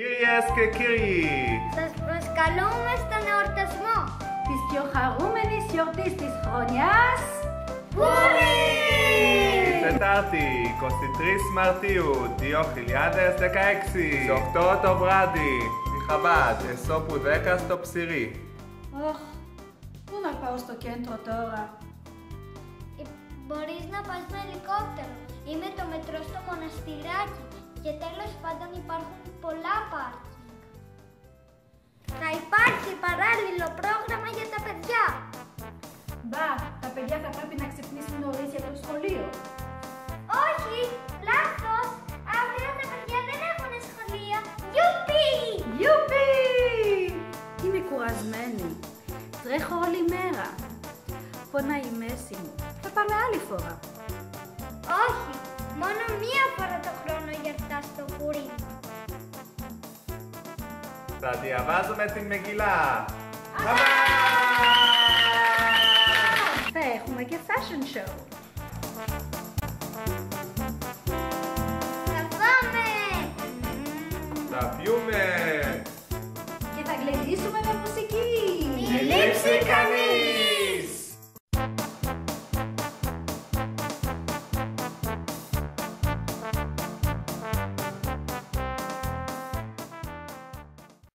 Κυρίες και κύριοι, Σας προσκαλούμε στον εορτασμό. της πιο χαρούμενης γιορτής της χρονιάς. Πούρι! Τετάρτη, 23 Μαρτίου 2016, σε 8 το βράδυ, στη Χαμπάτ, εσώπου 10 στο ψηρή. Ωχ, πού να πάω στο κέντρο τώρα; Ε, Μπορείς να πας με ελικόπτερο ή με το μετρό στο μοναστηράκι και τέλος πάντων υπάρχουν παράλληλο πρόγραμμα για τα παιδιά. Μπα, τα παιδιά θα πρέπει να ξυπνήσουν νωρίς για το σχολείο. Όχι, λάθος. Αύριο τα παιδιά δεν έχουν σχολεία. Γιουπί! Γιουπί! Είμαι κουρασμένη. Τρέχω όλη μέρα. Πονάει η μέση μου. Θα πάμε άλλη φορά. Όχι, Θα διαβάζουμε την Μεγκυλά. Θα έχουμε και fashion show. Θα πάμε. Θα πιούμε. Και θα γλεντήσουμε με μουσική. Λίψικα.